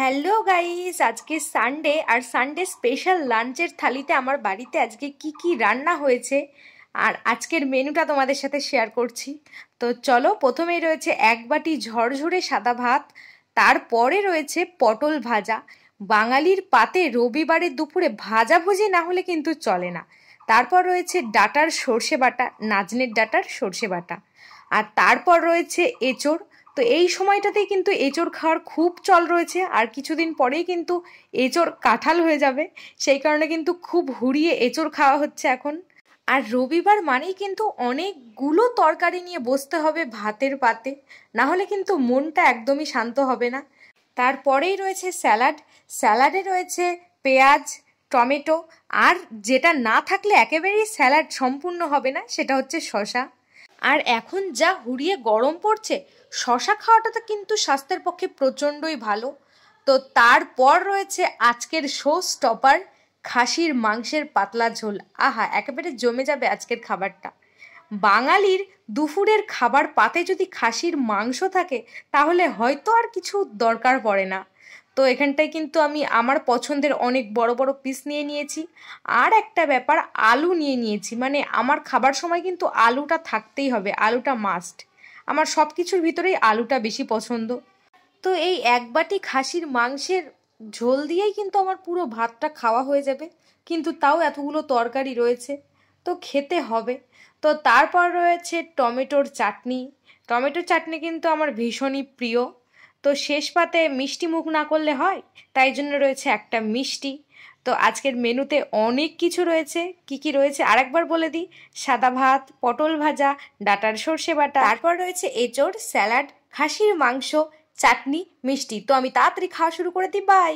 Hello guys, আজকে Sunday আর Sunday special লাঞ্চের থালিতে আমার বাড়িতে আজকে কি কি রান্না হয়েছে আর আজকের মেনুটা তোমাদের সাথে শেয়ার করছি। তো চলো প্রথমেই রয়েছে এক বাটি ঝরঝরে সাদা ভাত, তারপরে রয়েছে পটল ভাজা। বাঙালির পাতে রবিবারের দুপুরে ভাজাভুজি না হলে কিন্তু চলে না। তারপর রয়েছে ডাটার সর্ষে বাটা, নাজনের ডাটার সর্ষে বাটা। আর তারপর রয়েছে এঁচড় তো এই সময়টাতেই কিন্তু এঁচড় খাওয়ার খুব চল রয়েছে। আর কিছুদিন পরেই কিন্তু এঁচড় কাঁঠাল হয়ে যাবে। সেই কারণে কিন্তু খুব হুড়িয়ে এঁচড় খাওয়া হচ্ছে এখন। আর রবিবার মানেই কিন্তু অনেকগুলো তরকারি নিয়ে বসতে হবে ভাতের পাতে। না হলে কিন্তু মনটা একদমই শান্ত হবে না। তারপরেই রয়েছে স্যালাড। স্যালাডে রয়েছে পেঁয়াজ, টমেটো। আর যেটা না থাকলে একেবারেই স্যালাড সম্পূর্ণ হবে না, সেটা হচ্ছে শশা আর এখন যা হুড়িয়ে গরম পড়ছে, শশা খাওয়াটা তো কিন্তু স্বাস্থ্যের পক্ষে প্রচণ্ডই ভালো। তো তারপর রয়েছে আজকের শো স্টপার, খাসির মাংসের পাতলা ঝোল। আহা, একেবারে জমে যাবে আজকের খাবারটা। বাঙালির দুপুরের খাবার পাতে যদি খাসির মাংস থাকে, তাহলে হয়তো আর কিছু দরকার পড়ে না। তো এখানটায় কিন্তু আমি আমার পছন্দের অনেক বড় বড় পিস নিয়ে নিয়েছি। আর একটা ব্যাপার, আলু নিয়ে নিয়েছি। মানে আমার খাবার সময় কিন্তু আলুটা থাকতেই হবে, আলুটা মাস্ট আমার সব কিছুর ভিতরেই আলুটা বেশি পছন্দ। তো এই এক বাটি খাসির মাংসের ঝোল দিয়েই কিন্তু আমার পুরো ভাতটা খাওয়া হয়ে যাবে। কিন্তু তাও এতগুলো তরকারি রয়েছে। তো খেতে হবে। তো তারপর রয়েছে টমেটোর চাটনি। টমেটোর চাটনি কিন্তু আমার ভীষণই প্রিয়। তো শেষ পাতে মিষ্টি মুখ না করলে হয়? তাই জন্য রয়েছে একটা মিষ্টি। তো আজকের মেনুতে অনেক কিছু রয়েছে। কি কি রয়েছে? আরেকবার বলে দিই। সাদা ভাত, পটল ভাজা, ডাটার সর্ষে বাটা, তারপর রয়েছে এঁচড়, স্যালাড, খাসির মাংস, চাটনি, মিষ্টি। তো আমি তাড়াতাড়ি খাওয়া শুরু করে দিই। বাই